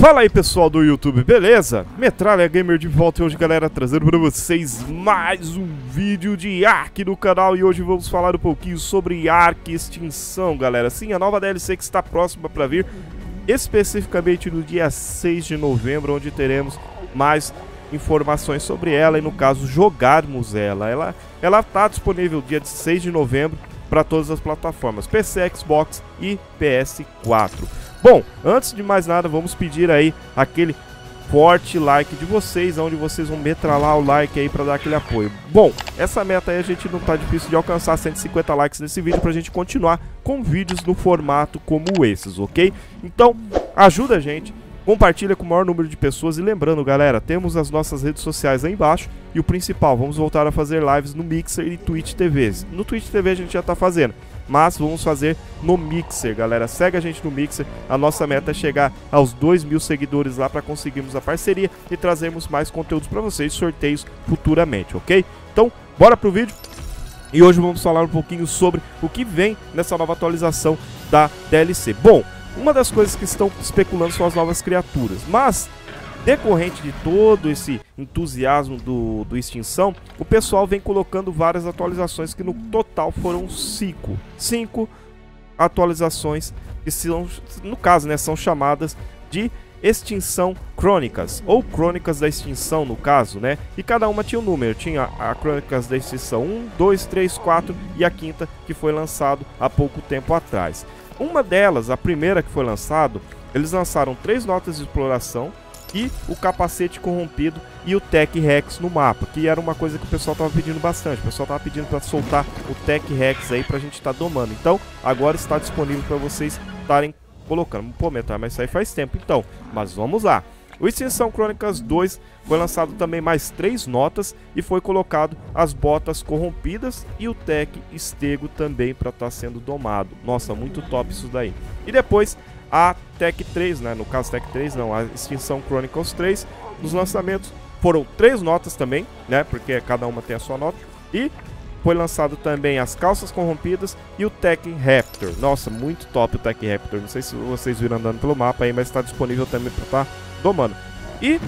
Fala aí pessoal do YouTube, beleza? Metralha Gamer de volta e hoje galera trazendo para vocês mais um vídeo de Ark no canal E hoje vamos falar um pouquinho sobre Ark Extinção galera. Sim, a nova DLC que está próxima para vir Especificamente no dia 6 de novembro Onde teremos mais informações sobre ela E no caso jogarmos ela. Ela ela está disponível dia 6 de novembro para todas as plataformas PC, Xbox e PS4 Bom, antes de mais nada, vamos pedir aí aquele forte like de vocês, onde vocês vão metralar o like aí para dar aquele apoio. Bom, essa meta aí a gente não tá difícil de alcançar 150 likes nesse vídeo pra gente continuar com vídeos no formato como esses, ok? Então, ajuda a gente, compartilha com o maior número de pessoas e lembrando, galera, temos as nossas redes sociais aí embaixo e o principal, vamos voltar a fazer lives no Mixer e Twitch TV. No Twitch TV a gente já tá fazendo mas vamos fazer no Mixer, galera. Segue a gente no Mixer. A nossa meta é chegar aos 2 mil seguidores lá para conseguirmos a parceria e trazermos mais conteúdos para vocês, sorteios futuramente, ok? Então, bora pro vídeo. E hoje vamos falar um pouquinho sobre o que vem nessa nova atualização da DLC. Bom, uma das coisas que estão especulando são as novas criaturas, mas decorrente de todo esse entusiasmo do, do Extinção, o pessoal vem colocando várias atualizações que no total foram cinco. Cinco atualizações que são, no caso, né, são chamadas de Extinção Crônicas, ou Crônicas da Extinção, no caso, né? E cada uma tinha um número. Tinha a Crônicas da Extinção 1, 2, 3, 4 e a quinta que foi lançado há pouco tempo atrás. Uma delas, a primeira que foi lançado, eles lançaram três notas de exploração e o capacete corrompido e o Tech Rex no mapa, que era uma coisa que o pessoal tava pedindo bastante. O pessoal tava pedindo para soltar o Tech Rex aí pra gente estar tá domando. Então, agora está disponível para vocês estarem colocando. Pô, Metal, mas isso aí faz tempo então. Mas vamos lá. O Extinção Crônicas 2 foi lançado também mais três notas e foi colocado as botas corrompidas e o Tech Estego também para estar tá sendo domado. Nossa, muito top isso daí. E depois a Tech 3, né? No caso Tech 3 não, a Extinção Chronicles 3. Nos lançamentos foram três notas também, né? Porque cada uma tem a sua nota. E foi lançado também as calças corrompidas e o Tech Raptor. Nossa, muito top o Tech Raptor. Não sei se vocês viram andando pelo mapa aí, mas está disponível também para tá domando. E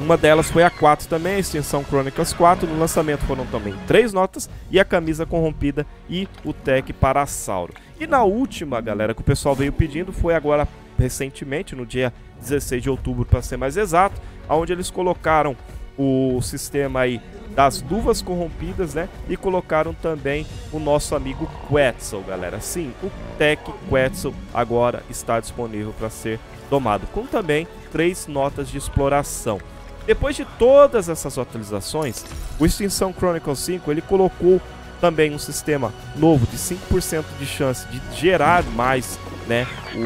uma delas foi a 4 também, a extensão Chronicles 4. No lançamento foram também três notas e a camisa corrompida e o Tech Parasauro. E na última, galera, que o pessoal veio pedindo foi agora recentemente, no dia 16 de outubro, para ser mais exato, onde eles colocaram o sistema aí das luvas corrompidas, né? E colocaram também o nosso amigo Quetzal, galera. Sim, o Tech Quetzal agora está disponível para ser domado, com também três notas de exploração. Depois de todas essas atualizações, o Extinção Chronicles 5 ele colocou também um sistema novo de 5% de chance de gerar mais né, o,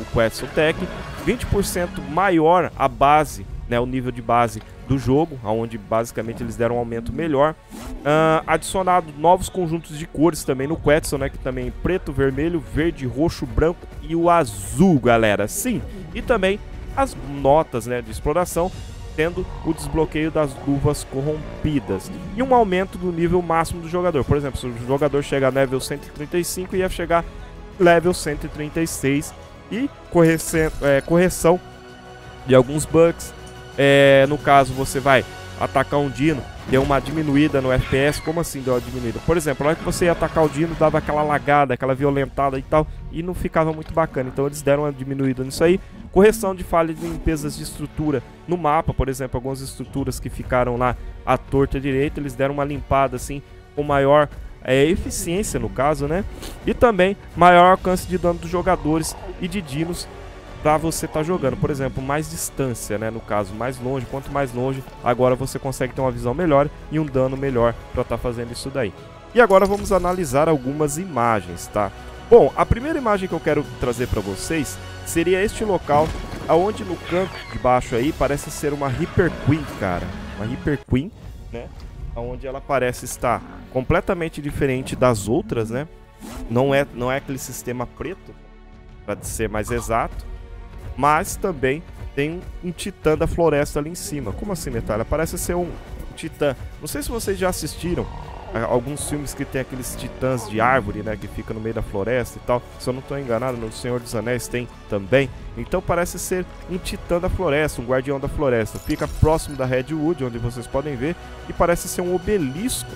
o Quetzal Tech, 20% maior a base, né, o nível de base do jogo, onde basicamente eles deram um aumento melhor. Uh, adicionado novos conjuntos de cores também no Quetzal, né, que também é preto, vermelho, verde, roxo, branco e o azul, galera. Sim, e também as notas né, de exploração tendo o desbloqueio das luvas corrompidas e um aumento do nível máximo do jogador. Por exemplo, se o jogador chegar a level 135, ia chegar level 136 e é, correção de alguns bugs. É, no caso, você vai atacar um dino, deu uma diminuída no FPS. Como assim deu uma diminuída? Por exemplo, na hora que você ia atacar o dino, dava aquela lagada, aquela violentada e tal, e não ficava muito bacana. Então eles deram uma diminuída nisso aí. Correção de falhas de limpezas de estrutura no mapa, por exemplo, algumas estruturas que ficaram lá à torta direita, eles deram uma limpada assim com maior é, eficiência no caso, né? E também maior alcance de dano dos jogadores e de dinos para você estar tá jogando. Por exemplo, mais distância, né? No caso, mais longe. Quanto mais longe, agora você consegue ter uma visão melhor e um dano melhor para estar tá fazendo isso daí. E agora vamos analisar algumas imagens, tá? Bom, a primeira imagem que eu quero trazer para vocês seria este local, aonde no canto de baixo aí parece ser uma Hyper Queen, cara. Uma Hyper Queen, né? Onde ela parece estar completamente diferente das outras, né? Não é, não é aquele sistema preto, para ser mais exato mas também tem um titã da floresta ali em cima. Como assim, Metalha? Parece ser um titã. Não sei se vocês já assistiram alguns filmes que tem aqueles titãs de árvore, né, que fica no meio da floresta e tal. Se eu não estou enganado, no Senhor dos Anéis tem também. Então parece ser um titã da floresta, um guardião da floresta. Fica próximo da Redwood, onde vocês podem ver, e parece ser um obelisco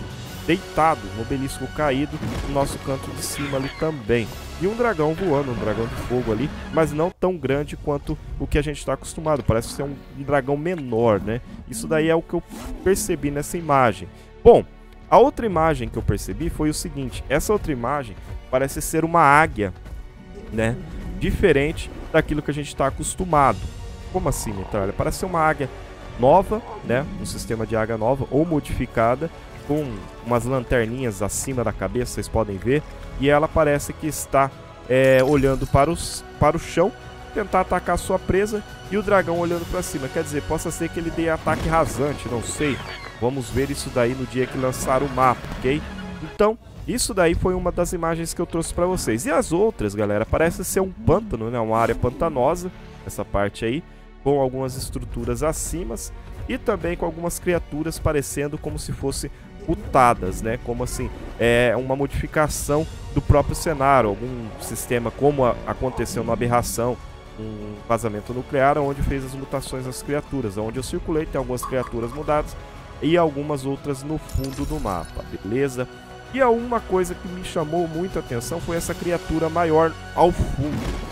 deitado, um obelisco caído no nosso canto de cima ali também. E um dragão voando, um dragão de fogo ali, mas não tão grande quanto o que a gente está acostumado. Parece ser um, um dragão menor, né? Isso daí é o que eu percebi nessa imagem. Bom, a outra imagem que eu percebi foi o seguinte: essa outra imagem parece ser uma águia, né? Diferente daquilo que a gente está acostumado. Como assim, Metralha? Parece ser uma águia nova, né? Um sistema de águia nova ou modificada com umas lanterninhas acima da cabeça, vocês podem ver, e ela parece que está é, olhando para, os, para o chão, tentar atacar sua presa, e o dragão olhando para cima. Quer dizer, possa ser que ele dê ataque rasante, não sei. Vamos ver isso daí no dia que lançar o mapa, ok? Então, isso daí foi uma das imagens que eu trouxe para vocês. E as outras, galera, parece ser um pântano, né? Uma área pantanosa, essa parte aí, com algumas estruturas acima e também com algumas criaturas parecendo como se fosse mutadas, né? Como assim, é uma modificação do próprio cenário, algum sistema como a, aconteceu na aberração, um vazamento nuclear, onde fez as mutações das criaturas, onde eu circulei tem algumas criaturas mudadas e algumas outras no fundo do mapa, beleza? E a uma coisa que me chamou muita atenção foi essa criatura maior ao fundo.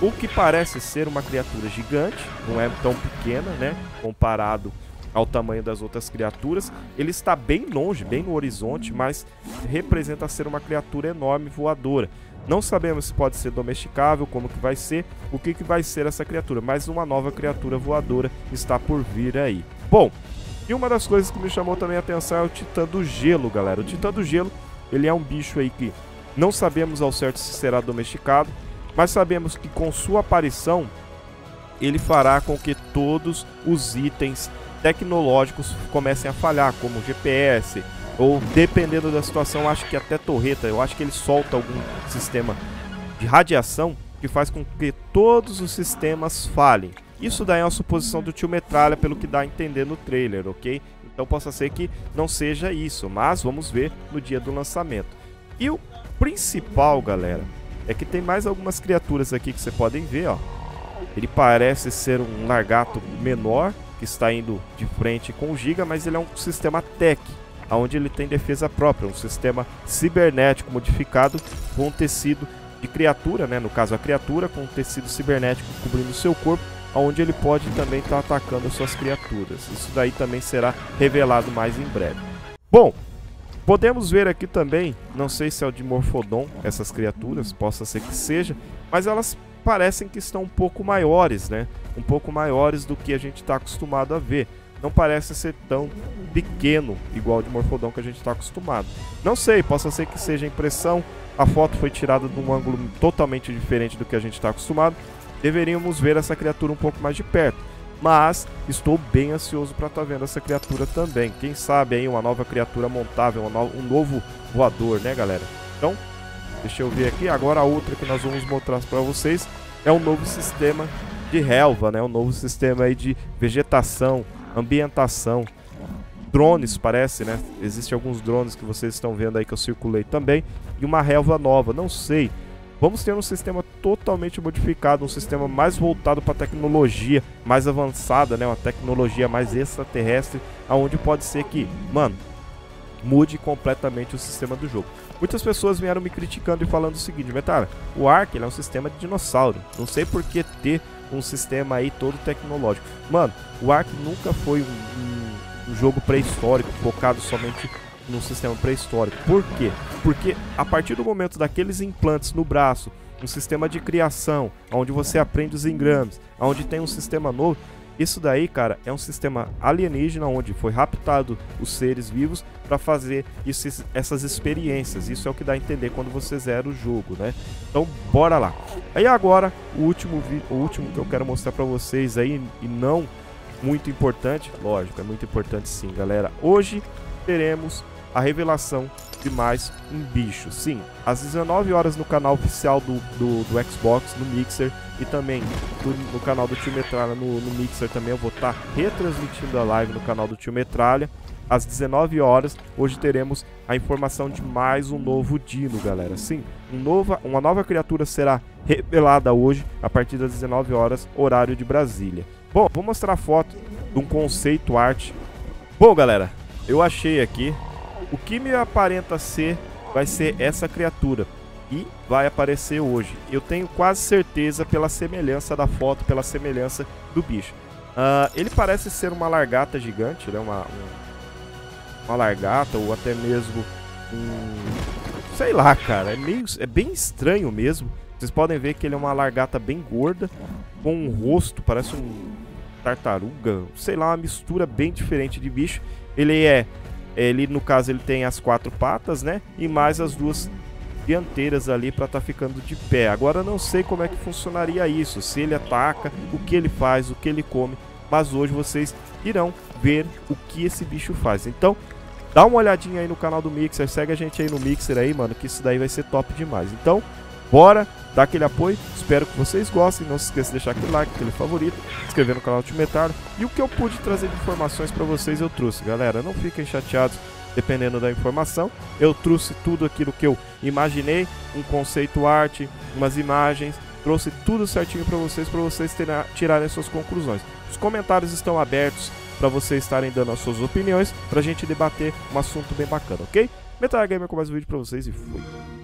O que parece ser uma criatura gigante, não é tão pequena, né? Comparado ao tamanho das outras criaturas. Ele está bem longe, bem no horizonte, mas representa ser uma criatura enorme voadora. Não sabemos se pode ser domesticável, como que vai ser, o que, que vai ser essa criatura, mas uma nova criatura voadora está por vir aí. Bom, e uma das coisas que me chamou também a atenção é o Titã do Gelo, galera. O Titã do Gelo, ele é um bicho aí que não sabemos ao certo se será domesticado, mas sabemos que com sua aparição ele fará com que todos os itens tecnológicos comecem a falhar, como GPS, ou dependendo da situação, acho que até torreta, eu acho que ele solta algum sistema de radiação que faz com que todos os sistemas falhem. Isso daí é uma suposição do tio Metralha, pelo que dá a entender no trailer, ok? Então possa ser que não seja isso, mas vamos ver no dia do lançamento. E o principal, galera, é que tem mais algumas criaturas aqui que você podem ver, ó. Ele parece ser um largato menor, que está indo de frente com o Giga, mas ele é um sistema tech, onde ele tem defesa própria, um sistema cibernético modificado com um tecido de criatura, né? no caso a criatura, com um tecido cibernético cobrindo seu corpo, onde ele pode também estar tá atacando suas criaturas. Isso daí também será revelado mais em breve. Bom, podemos ver aqui também, não sei se é o de Morfodon, essas criaturas, possa ser que seja, mas elas parecem que estão um pouco maiores, né? Um pouco maiores do que a gente está acostumado a ver. Não parece ser tão pequeno igual de Morfodon que a gente está acostumado. Não sei, possa ser que seja impressão. A foto foi tirada de um ângulo totalmente diferente do que a gente está acostumado. Deveríamos ver essa criatura um pouco mais de perto. Mas estou bem ansioso para estar tá vendo essa criatura também. Quem sabe aí uma nova criatura montável, um novo voador, né, galera? Então, Deixa eu ver aqui. Agora a outra que nós vamos mostrar para vocês é um novo sistema de relva, né? Um novo sistema aí de vegetação, ambientação. Drones, parece, né? Existem alguns drones que vocês estão vendo aí que eu circulei também. E uma relva nova, não sei. Vamos ter um sistema totalmente modificado, um sistema mais voltado para tecnologia mais avançada, né? Uma tecnologia mais extraterrestre, aonde pode ser que, mano, mude completamente o sistema do jogo. Muitas pessoas vieram me criticando e falando o seguinte, Metara, o Ark é um sistema de dinossauro. Não sei por que ter um sistema aí todo tecnológico. Mano, o Ark nunca foi um, um, um jogo pré-histórico, focado somente num sistema pré-histórico. Por quê? Porque a partir do momento daqueles implantes no braço, um sistema de criação, onde você aprende os engrames, onde tem um sistema novo, isso daí, cara, é um sistema alienígena onde foi raptado os seres vivos para fazer essas experiências. Isso é o que dá a entender quando você zera o jogo, né? Então, bora lá. Aí agora, o último, o último que eu quero mostrar para vocês aí, e não muito importante, lógico, é muito importante sim, galera. Hoje teremos a revelação de mais um bicho. Sim, às 19 horas no canal oficial do, do, do Xbox, no Mixer, e também do, no canal do Tio Metralha, no, no, Mixer também eu vou estar tá retransmitindo a live no canal do Tio Metralha. às 19 horas, hoje teremos a informação de mais um novo dino, galera. Sim, um nova, uma nova criatura será revelada hoje, a partir das 19 horas, horário de Brasília. Bom, vou mostrar a foto de um conceito arte. Bom, galera, eu achei aqui. O que me aparenta ser vai ser essa criatura e vai aparecer hoje. Eu tenho quase certeza pela semelhança da foto, pela semelhança do bicho. Uh, ele parece ser uma largata gigante, né? Uma, um, uma largata ou até mesmo um... Sei lá, cara. É, meio, é bem estranho mesmo. Vocês podem ver que ele é uma largata bem gorda, com um rosto, parece um tartaruga, sei lá, uma mistura bem diferente de bicho. Ele é, ele no caso ele tem as quatro patas, né? E mais as duas dianteiras ali para estar tá ficando de pé. Agora não sei como é que funcionaria isso, se ele ataca, o que ele faz, o que ele come, mas hoje vocês irão ver o que esse bicho faz. Então, dá uma olhadinha aí no canal do Mixer, segue a gente aí no Mixer aí, mano, que isso daí vai ser top demais. Então, bora dar aquele apoio, espero que vocês gostem, não se esqueça de deixar aquele like, aquele favorito, se inscrever no canal do Metário e o que eu pude trazer de informações para vocês eu trouxe, galera, não fiquem chateados dependendo da informação. Eu trouxe tudo aquilo que eu imaginei, um conceito arte, umas imagens, trouxe tudo certinho para vocês, para vocês tirarem suas conclusões. Os comentários estão abertos para vocês estarem dando as suas opiniões, para a gente debater um assunto bem bacana, ok? Metal Gamer com mais um vídeo para vocês e fui!